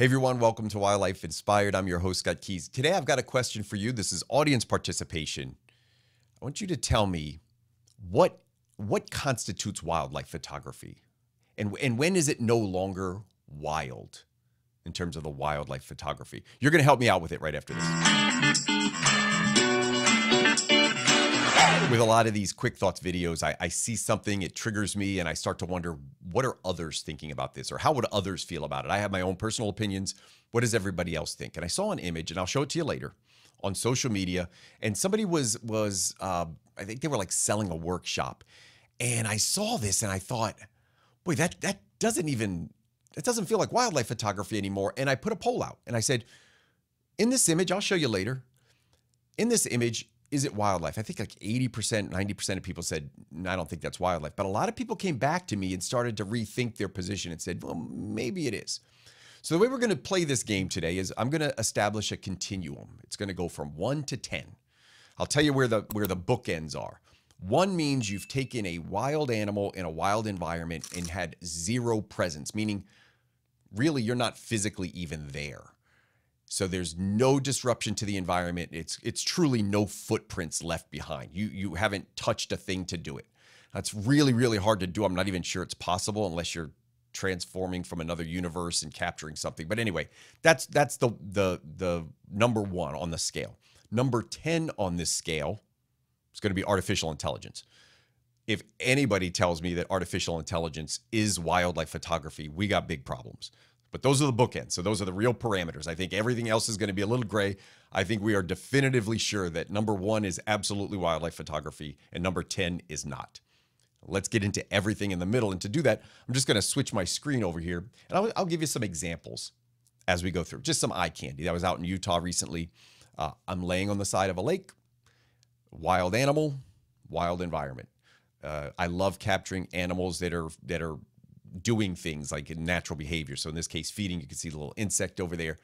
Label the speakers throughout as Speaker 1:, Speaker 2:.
Speaker 1: Hey everyone, welcome to Wildlife Inspired. I'm your host, Scott Keys. Today I've got a question for you. This is audience participation. I want you to tell me what what constitutes wildlife photography? And, and when is it no longer wild in terms of the wildlife photography? You're going to help me out with it right after this with a lot of these quick thoughts videos, I, I, see something, it triggers me, and I start to wonder what are others thinking about this, or how would others feel about it? I have my own personal opinions. What does everybody else think? And I saw an image, and I'll show it to you later on social media, and somebody was was uh, I think they were like selling a workshop, and I saw this, and I thought, boy, that that doesn't even it doesn't feel like wildlife photography anymore. And I put a poll out, and I said, in this image, I'll show you later. In this image, is it wildlife? I think like 80%, 90% of people said, I don't think that's wildlife. But a lot of people came back to me and started to rethink their position and said, well, maybe it is. So the way we're going to play this game today is I'm going to establish a continuum. It's going to go from 1 to 10. I'll tell you where the where the bookends are. 1 means you've taken a wild animal in a wild environment and had zero presence, meaning really you're not physically even there. So there's no disruption to the environment. It's it's truly no footprints left behind. You you haven't touched a thing to do it. That's really really hard to do. I'm not even sure it's possible unless you're transforming from another universe and capturing something. But anyway, that's that's the the the number 1 on the scale. Number 10 on this scale is going to be artificial intelligence. If anybody tells me that artificial intelligence is wildlife photography, we got big problems. But those are the bookends. So those are the real parameters. I think everything else is going to be a little gray. I think we are definitively sure that number one is absolutely wildlife photography and number 10 is not. Let's get into everything in the middle. And to do that, I'm just going to switch my screen over here and I'll, I'll, give you some examples as we go through. Just some eye candy. I was out in Utah recently. Uh, I'm laying on the side of a lake, wild animal, wild environment. Uh, I love capturing animals that are that are doing things like natural behavior. So in this case, feeding, you can see the little insect over there.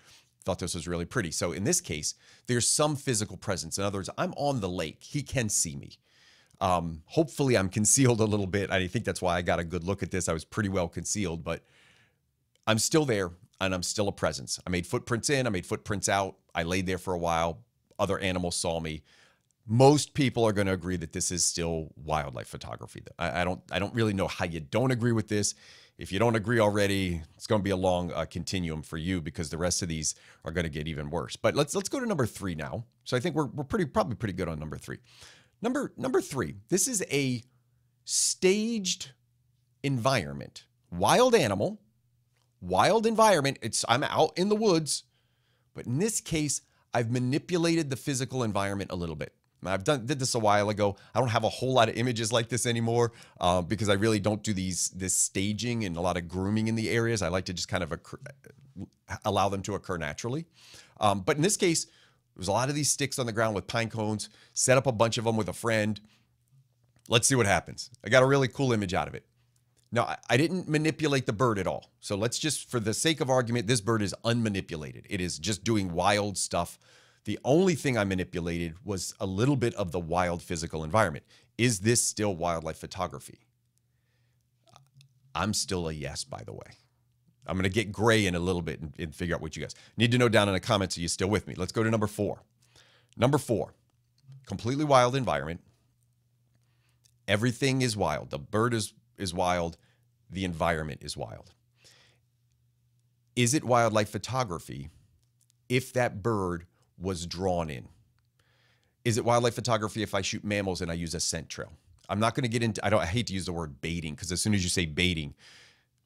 Speaker 1: Thought this was really pretty. So in this case, there's some physical presence. In other words, I'm on the lake. He can see me. Um, hopefully, I'm concealed a little bit. I think that's why I got a good look at this. I was pretty well concealed, but I'm still there and I'm still a presence. I made footprints in, I made footprints out. I laid there for a while. Other animals saw me most people are going to agree that this is still wildlife photography. I, I, don't I don't really know how you don't agree with this. If you don't agree already, it's going to be a long uh, continuum for you because the rest of these are going to get even worse. But let's let's go to number three now. So I think we're we're pretty probably pretty good on number three. Number number three. This is a staged environment, wild animal, wild environment. It's I'm out in the woods, but in this case, I've manipulated the physical environment a little bit. I've done did this a while ago. I don't have a whole lot of images like this anymore uh, because I really don't do these this staging and a lot of grooming in the areas. I like to just kind of occur, allow them to occur naturally. Um, but in this case, there's a lot of these sticks on the ground with pine cones. Set up a bunch of them with a friend. Let's see what happens. I got a really cool image out of it. Now, I didn't manipulate the bird at all. So let's just, for the sake of argument, this bird is unmanipulated. It is just doing wild stuff the only thing I manipulated was a little bit of the wild physical environment. Is this still wildlife photography? I'm still a yes, by the way. I'm going to get gray in a little bit and, and, figure out what you guys need to know down in the comments. Are you still with me? Let's go to number four. Number four, completely wild environment. Everything is wild. The bird is, is wild. The environment is wild. Is it wildlife photography if that bird was drawn in. Is it wildlife photography if I shoot mammals and I use a scent trail? I'm not going to get into I don't I hate to use the word baiting because as soon as you say baiting,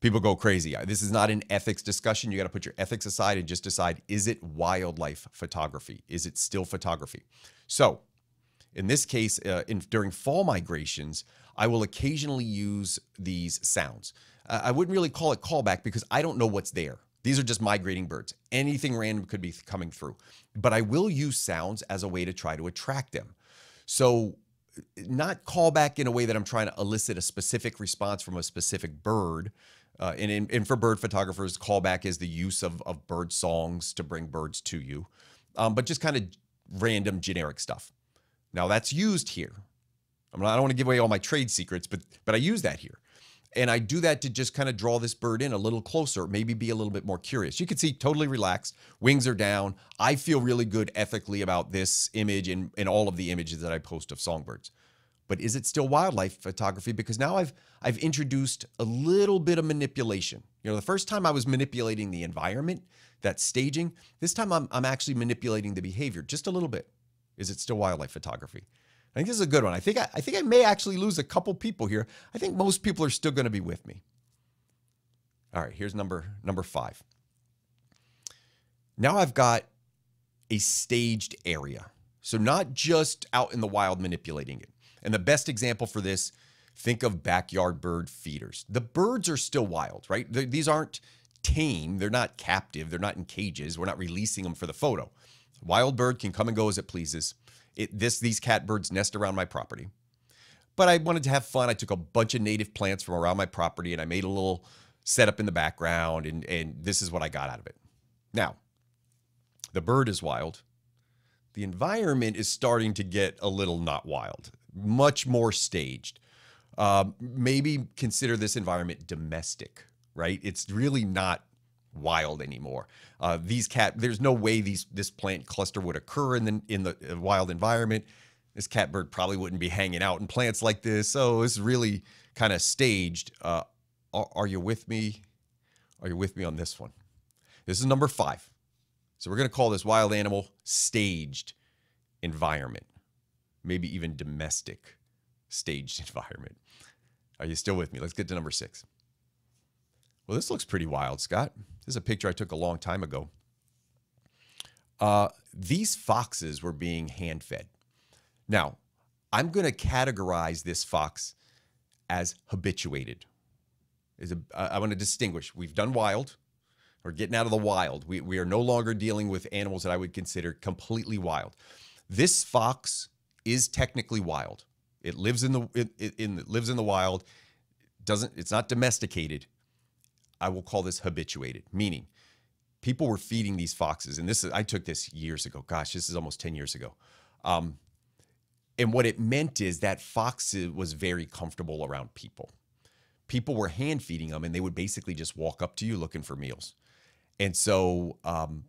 Speaker 1: people go crazy. This is not an ethics discussion. You got to put your ethics aside and just decide is it wildlife photography? Is it still photography? So, in this case, uh, in, during fall migrations, I will occasionally use these sounds. Uh, I wouldn't really call it callback because I don't know what's there. These are just migrating birds. Anything random could be coming through. But I will use sounds as a way to try to attract them. So, not call back in a way that I'm trying to elicit a specific response from a specific bird. Uh, and, in, and for bird photographers, callback is the use of, of bird songs to bring birds to you, um, but just kind of random generic stuff. Now, that's used here. I, I don't want to give away all my trade secrets, but but I use that here. And I do that to just kind of draw this bird in a little closer, maybe be a little bit more curious. You can see totally relaxed, wings are down. I feel really good ethically about this image and, and all of the images that I post of songbirds. But is it still wildlife photography? Because now I've I've introduced a little bit of manipulation. You know, the first time I was manipulating the environment, that staging. This time I'm I'm actually manipulating the behavior just a little bit. Is it still wildlife photography? I think this is a good one. I think I, I think I may actually lose a couple people here. I think most people are still going to be with me. All right, here's number number 5. Now I've got a staged area. So not just out in the wild manipulating it. And the best example for this, think of backyard bird feeders. The birds are still wild, right? These aren't tame, they're not captive, they're not in cages. We're not releasing them for the photo. Wild bird can come and go as it pleases. It, this these catbirds nest around my property. But I wanted to have fun. I took a bunch of native plants from around my property and I made a little setup in the background and and this is what I got out of it. Now, the bird is wild. The environment is starting to get a little not wild, much more staged. Um, maybe consider this environment domestic, right? It's really not wild anymore. Uh, these cat, there's no way these this plant cluster would occur in the in the uh, wild environment. This catbird probably wouldn't be hanging out in plants like this. So it's really kind of staged. Uh, are, are you with me? Are you with me on this one? This is number five. So we're going to call this wild animal staged environment, maybe even domestic staged environment. Are you still with me? Let's get to number six. Well, this looks pretty wild, Scott. This is a picture I took a long time ago. Uh, these foxes were being hand fed. Now, I'm going to categorize this fox as habituated. Is a, I want to distinguish. We've done wild. We're getting out of the wild. We, we are no longer dealing with animals that I would consider completely wild. This fox is technically wild. It lives in the it, it, in lives in the wild. Doesn't it's not domesticated, I will call this habituated, meaning people were feeding these foxes. And this is, I took this years ago. Gosh, this is almost 10 years ago. Um, and what it meant is that fox was very comfortable around people. People were hand feeding them and they would basically just walk up to you looking for meals. And so, um,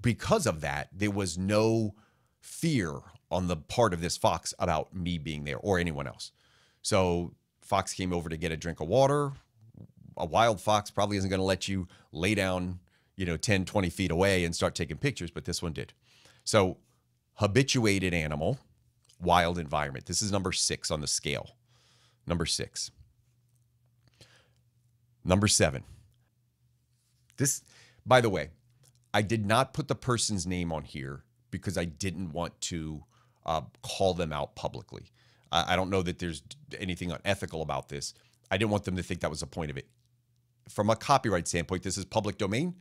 Speaker 1: because of that, there was no fear on the part of this fox about me being there or anyone else. So, Fox came over to get a drink of water, a wild fox probably isn't going to let you lay down, you know, 10, 20 feet away and start taking pictures, but this one did. So, habituated animal, wild environment. This is number six on the scale. Number six. Number seven. This, by the way, I did not put the person's name on here because I didn't want to uh, call them out publicly. I, I don't know that there's anything unethical about this. I didn't want them to think that was the point of it from a copyright standpoint, this is public domain.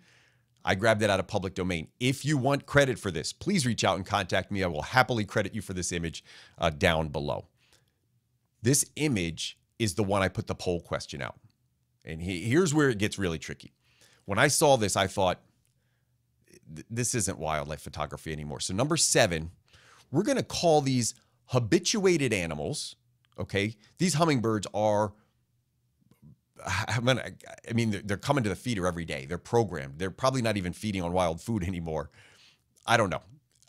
Speaker 1: I grabbed it out of public domain. If you want credit for this, please reach out and contact me. I will happily credit you for this image uh, down below. This image is the one I put the poll question out. And he, here's where it gets really tricky. When I saw this, I thought, this isn't wildlife photography anymore. So, number seven, we're going to call these habituated animals. Okay. These hummingbirds are I mean, I mean, they're coming to the feeder every day. They're programmed. They're probably not even feeding on wild food anymore. I don't know.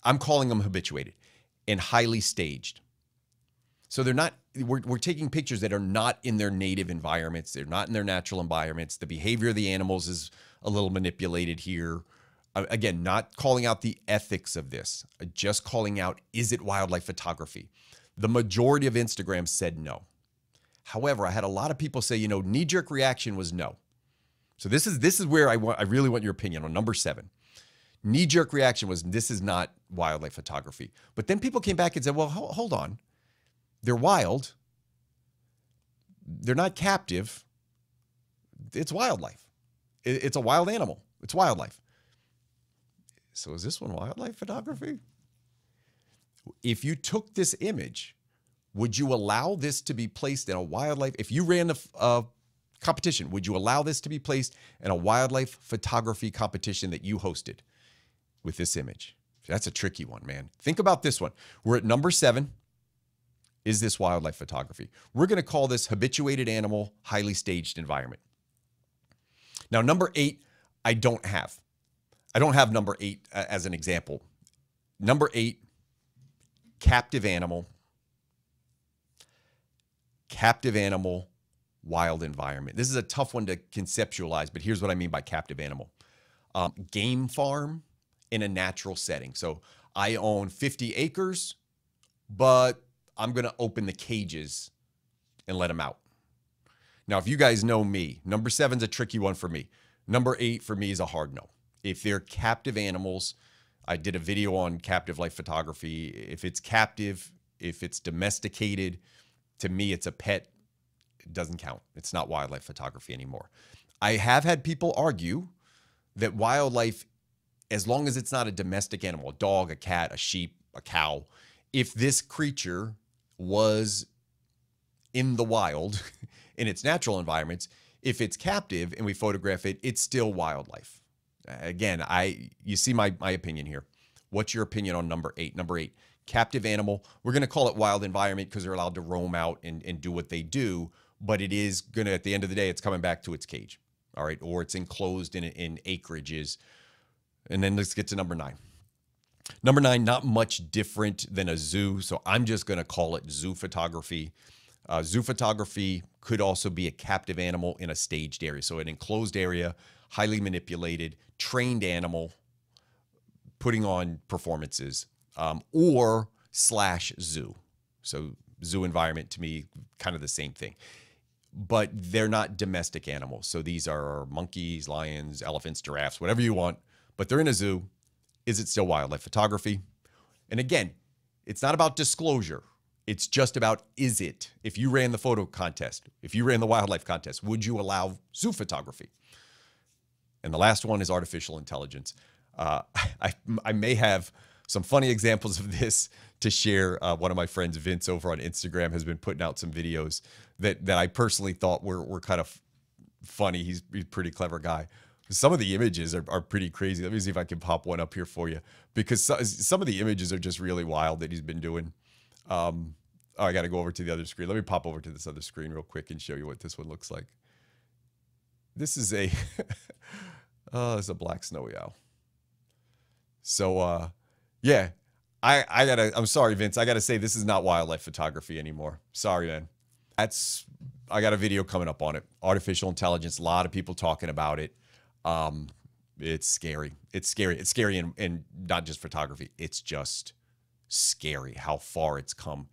Speaker 1: I'm calling them habituated and highly staged. So they're not, we're, we're taking pictures that are not in their native environments. They're not in their natural environments. The behavior of the animals is a little manipulated here. Again, not calling out the ethics of this, just calling out, is it wildlife photography? The majority of Instagram said no. However, I had a lot of people say, you know, knee jerk reaction was no. So this is this is where I want I really want your opinion on number 7. Knee jerk reaction was this is not wildlife photography. But then people came back and said, "Well, hold on. They're wild. They're not captive. It's wildlife. It's a wild animal. It's wildlife." So is this one wildlife photography? If you took this image would you allow this to be placed in a wildlife? If you ran a, a competition, would you allow this to be placed in a wildlife photography competition that you hosted with this image? That's a tricky one, man. Think about this one. We're at number seven. Is this wildlife photography? We're going to call this habituated animal, highly staged environment. Now, number eight, I don't have. I don't have number eight uh, as an example. Number eight, captive animal, captive animal, wild environment. This is a tough one to conceptualize, but here's what I mean by captive animal um, game farm in a natural setting. So I own 50 acres, but I'm going to open the cages and let them out. Now, if you guys know me, number seven's a tricky one for me. Number eight for me is a hard no. If they're captive animals, I did a video on captive life photography. If it's captive, if it's domesticated, to me, it's a pet. It doesn't count. It's not wildlife photography anymore. I have had people argue that wildlife, as long as it's not a domestic animal, a dog, a cat, a sheep, a cow, if this creature was in the wild, in its natural environments, if it's captive and we photograph it, it's still wildlife. Again, I you see my my opinion here. What's your opinion on number eight? Number eight, captive animal. We're going to call it wild environment because they're allowed to roam out and, and do what they do. But it is going to, at the end of the day, it's coming back to its cage. All right. Or it's enclosed in, in acreages. And then let's get to number nine. Number nine, not much different than a zoo. So I'm just going to call it zoo photography. Uh, zoo photography could also be a captive animal in a staged area. So an enclosed area, highly manipulated, trained animal putting on performances um, or slash zoo. So zoo environment to me, kind of the same thing. But they're not domestic animals. So these are monkeys, lions, elephants, giraffes, whatever you want. But they're in a zoo. Is it still wildlife photography? And again, it's not about disclosure. It's just about is it? If you ran the photo contest, if you ran the wildlife contest, would you allow zoo photography? And the last one is artificial intelligence. Uh, I, I may have some funny examples of this to share. Uh, one of my friends, Vince, over on Instagram, has been putting out some videos that that I personally thought were were kind of funny. He's, he's a pretty clever guy. Some of the images are, are pretty crazy. Let me see if I can pop one up here for you because some of the images are just really wild that he's been doing. Um, oh, I got to go over to the other screen. Let me pop over to this other screen real quick and show you what this one looks like. This is a, oh, it's a black snowy owl. So, uh, yeah, I I gotta. I'm sorry, Vince. I gotta say this is not wildlife photography anymore. Sorry, man. That's I got a video coming up on it. Artificial intelligence. A lot of people talking about it. Um, it's scary. It's scary. It's scary, and and not just photography. It's just scary how far it's come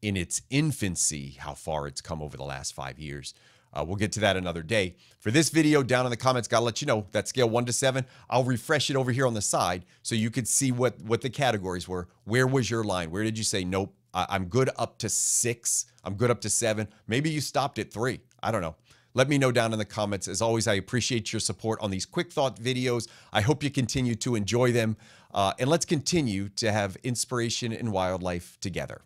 Speaker 1: in its infancy. How far it's come over the last five years. Uh, we'll get to that another day. For this video, down in the comments, gotta let you know that scale one to seven. I'll refresh it over here on the side so you could see what what the categories were. Where was your line? Where did you say nope? I, I'm good up to six. I'm good up to seven. Maybe you stopped at three. I don't know. Let me know down in the comments. As always, I appreciate your support on these quick thought videos. I hope you continue to enjoy them. Uh, and let's continue to have inspiration in wildlife together.